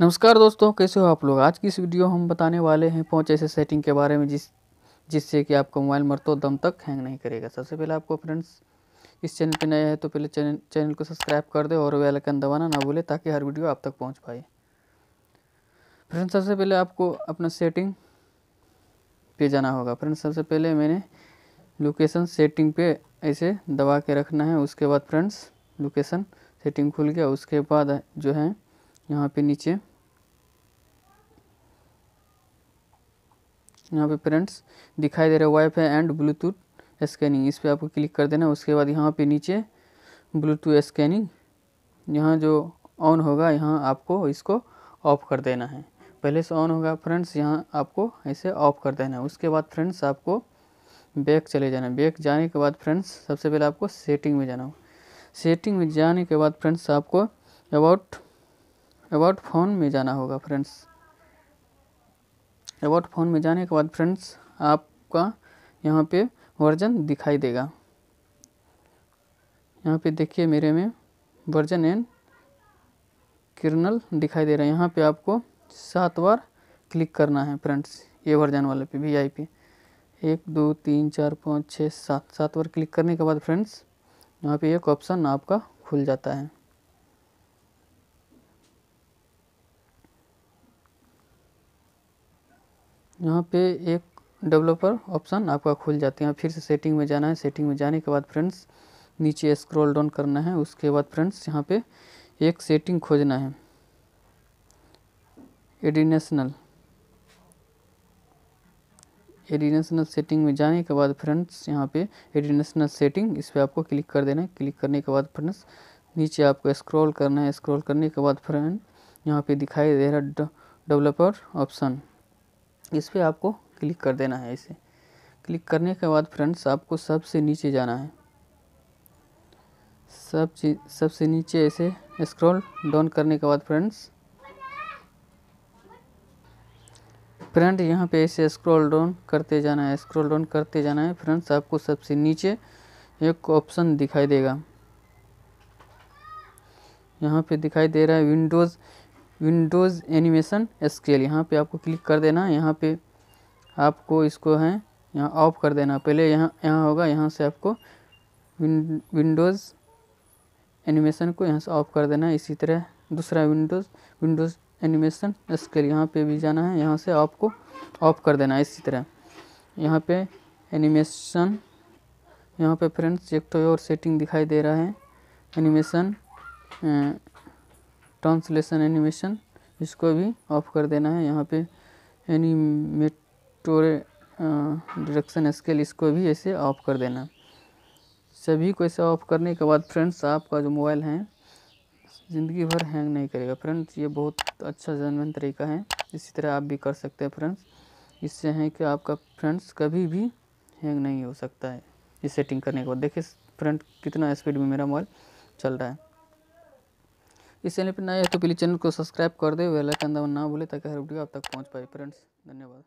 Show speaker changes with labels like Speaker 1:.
Speaker 1: नमस्कार दोस्तों, कैसे हो आप लोग? आज की इस वीडियो हम बताने वाले हैं पाँच ऐसे सेटिंग के बारे में जिस, जिससे कि आपका मोबाइल मरतो दम तक हैंग नहीं करेगा। सबसे पहले आपको फ्रेंड्स इस चैनल पे नया है तो पहले चैनल चैनल को सब्सक्राइब कर दे और बेल आइकन दबाना ना भूले ताकि हर वीडियो आप तक पहुँच पाए। फ्रेंड्स सबसे पहले आपको अपना सेटिंग पे जाना होगा। फ्रेंड्स सबसे पहले मैंने लोकेशन सेटिंग पे ऐसे दबा के रखना है। उसके बाद फ्रेंड्स लोकेशन सेटिंग खुल गया। उसके बाद जो है, यहाँ पे नीचे यहाँ पे फ्रेंड्स दिखाई दे रहा है वाईफाई एंड ब्लूटूथ स्कैनिंग। इस पर आपको क्लिक कर देना उसके बाद यहाँ पे नीचे ब्लूटूथ स्कैनिंग, यहाँ जो ऑन होगा, यहाँ आपको इसको ऑफ़ कर देना है। पहले से ऑन होगा फ्रेंड्स, यहाँ आपको ऐसे ऑफ़ कर देना है। उसके बाद फ्रेंड्स आपको बैक चले जाना है। बैक जाने के बाद फ्रेंड्स सबसे पहले आपको सेटिंग में जाना हो। सेटिंग में जाने के बाद फ्रेंड्स आपको अबाउट अबाउट फ़ोन में जाना होगा फ्रेंड्स। अबाउट फ़ोन में जाने के बाद फ्रेंड्स, आपका यहाँ पे वर्जन दिखाई देगा। यहाँ पे देखिए मेरे में वर्जन एंड किरनल दिखाई दे रहा है। यहाँ पे आपको सात बार क्लिक करना है फ्रेंड्स, ये वर्जन वाले पे वी आई पी एक, दो, तीन, चार, पाँच छः सात सात बार क्लिक करने के बाद फ्रेंड्स, यहाँ पे एक ऑप्शन आपका खुल जाता है। यहाँ पे एक डेवलपर ऑप्शन आपका खुल जाते हैं। फिर से सेटिंग में जाना है। सेटिंग में जाने के बाद फ्रेंड्स नीचे स्क्रॉल डाउन करना है। उसके बाद फ्रेंड्स यहाँ पे एक सेटिंग खोजना है। एडिनेशनल एडिनेशनल सेटिंग में जाने के बाद फ्रेंड्स यहाँ पे एडिनेशनल सेटिंग इस पर आपको क्लिक कर देना है। क्लिक करने के बाद फ्रेंड्स नीचे आपको स्क्रॉल करना है। स्क्रॉल करने के बाद फ्रेंड यहाँ पे दिखाई दे रहा डेवलपर ऑप्शन इस पर आपको क्लिक कर देना है इसे। क्लिक करने के बाद फ्रेंड्स, आपको सबसे नीचे जाना है। सब चीज़ सबसे नीचे ऐसे स्क्रॉल डाउन करने के बाद फ्रेंड्स, फ्रेंड यहाँ पे ऐसे स्क्रॉल डाउन करते जाना है, स्क्रॉल डाउन करते जाना है। फ्रेंड्स, आपको सबसे नीचे एक ऑप्शन दिखाई देगा। यहाँ पे दिखाई दे रहा है विंडोज़ विंडोज़ एनिमेशन स्केल यहाँ पे आपको क्लिक कर देना है यहाँ पे आपको इसको है, यहाँ ऑफ़ कर देना। पहले यहाँ यहाँ होगा, यहाँ से आपको विंडोज़ एनिमेशन को यहाँ से ऑफ़ कर देना है। इसी तरह दूसरा विंडोज़ विंडोज़ एनिमेशन स्केल यहाँ पे भी जाना है, यहाँ से आपको ऑफ़ कर देना है इसी तरह। यहाँ पे एनिमेशन, यहाँ पे फ्रेंड्स, एक तो और सेटिंग दिखाई दे रहा है। एनिमेशन ट्रांसलेशन एनिमेशन, इसको भी ऑफ़ कर देना है। यहाँ पे एनिमेटोरे डायरेक्शन स्केल इसको भी ऐसे ऑफ़ कर देना। सभी को ऐसे ऑफ़ करने के बाद फ्रेंड्स आपका जो मोबाइल है, ज़िंदगी भर हैंग नहीं करेगा। फ्रेंड्स ये बहुत अच्छा जनवन तरीका है। इसी तरह आप भी कर सकते हैं फ्रेंड्स इससे है कि आपका फ्रेंड्स कभी भी हैंग नहीं हो सकता है। ये सेटिंग करने के बाद। देखिए फ्रेंड कितना स्पीड में मेरा मोबाइल चल रहा है। इस चैनल पर नए हैं तो प्लीज़ चैनल को सब्सक्राइब कर दे वेलाइकन दबाना ना भूले ताकि हर वीडियो आप तक पहुँच पाए। फ्रेंड्स, धन्यवाद।